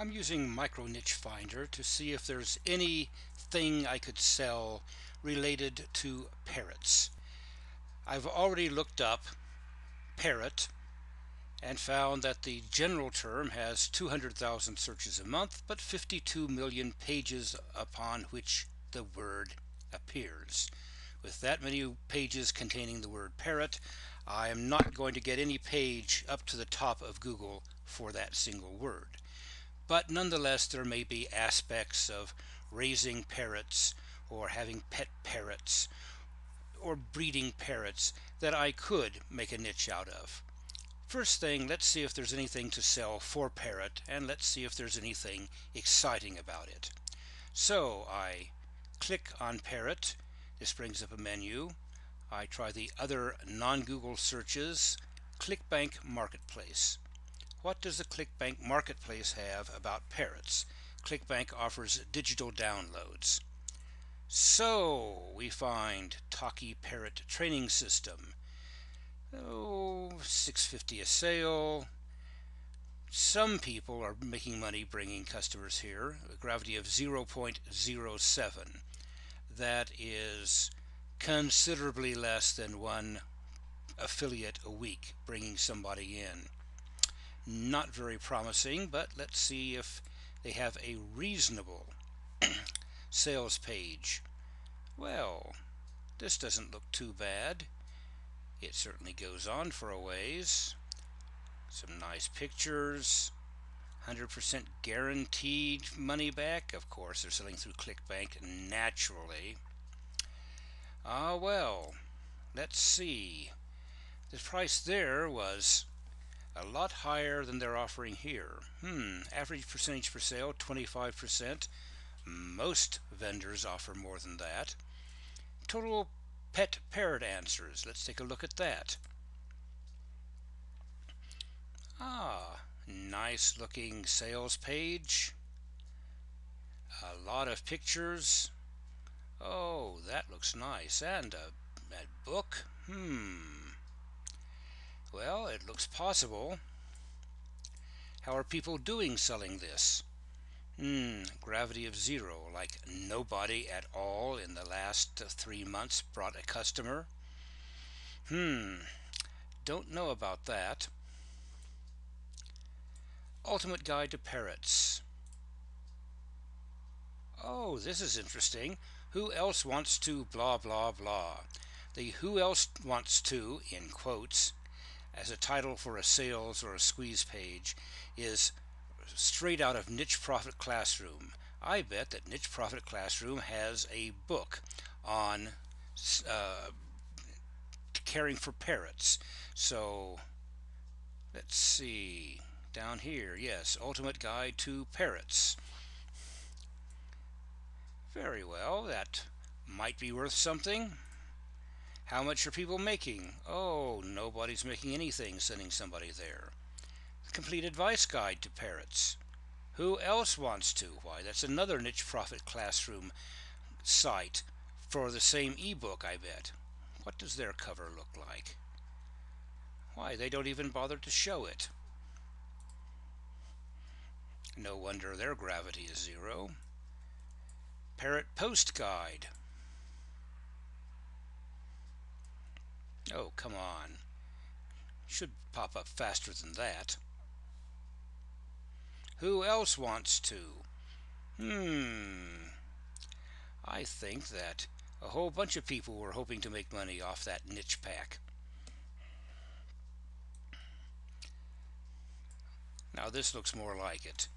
I'm using Micro Niche Finder to see if there's anything I could sell related to parrots. I've already looked up parrot and found that the general term has 200,000 searches a month but 52 million pages upon which the word appears. With that many pages containing the word parrot, I am not going to get any page up to the top of Google for that single word. But nonetheless, there may be aspects of raising parrots or having pet parrots or breeding parrots that I could make a niche out of. First thing, let's see if there's anything to sell for parrot and let's see if there's anything exciting about it. So I click on parrot. This brings up a menu. I try the other non-Google searches, ClickBank Marketplace. What does the ClickBank Marketplace have about parrots? ClickBank offers digital downloads. So we find Talkie Parrot Training System. Oh, 650 a sale. Some people are making money bringing customers here. A gravity of 0.07. That is considerably less than one affiliate a week bringing somebody in. Not very promising, but let's see if they have a reasonable sales page. Well, this doesn't look too bad. It certainly goes on for a ways. Some nice pictures. 100% guaranteed money back. Of course, they're selling through ClickBank naturally. Ah, well, let's see. The price there was a lot higher than they're offering here. Hmm, average percentage per sale 25%. Most vendors offer more than that. Total pet parrot answers. Let's take a look at that. Ah, nice looking sales page. A lot of pictures. Oh, that looks nice. And a, a book. Hmm. Well, it looks possible. How are people doing selling this? Hmm, gravity of zero, like nobody at all in the last three months brought a customer. Hmm, don't know about that. Ultimate Guide to Parrots. Oh, this is interesting. Who else wants to blah blah blah? The who else wants to, in quotes, as a title for a sales or a squeeze page is straight out of Niche Profit Classroom. I bet that Niche Profit Classroom has a book on uh, caring for parrots. So let's see down here. Yes, Ultimate Guide to Parrots. Very well, that might be worth something. How much are people making? Oh, nobody's making anything sending somebody there. The Complete Advice Guide to Parrots. Who else wants to? Why, that's another Niche Profit Classroom site for the same ebook, I bet. What does their cover look like? Why, they don't even bother to show it. No wonder their gravity is zero. Parrot Post Guide. Oh, come on. Should pop up faster than that. Who else wants to? Hmm. I think that a whole bunch of people were hoping to make money off that niche pack. Now this looks more like it.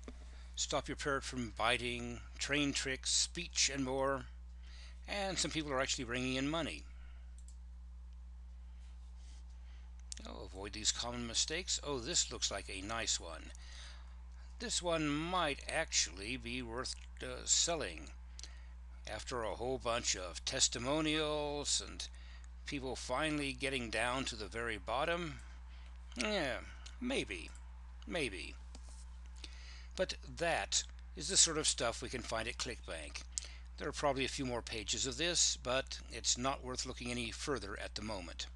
Stop your parrot from biting, train tricks, speech, and more. And some people are actually bringing in money. Oh, avoid these common mistakes. Oh, this looks like a nice one. This one might actually be worth uh, selling. After a whole bunch of testimonials and people finally getting down to the very bottom, yeah, maybe, maybe. But that is the sort of stuff we can find at ClickBank. There are probably a few more pages of this, but it's not worth looking any further at the moment.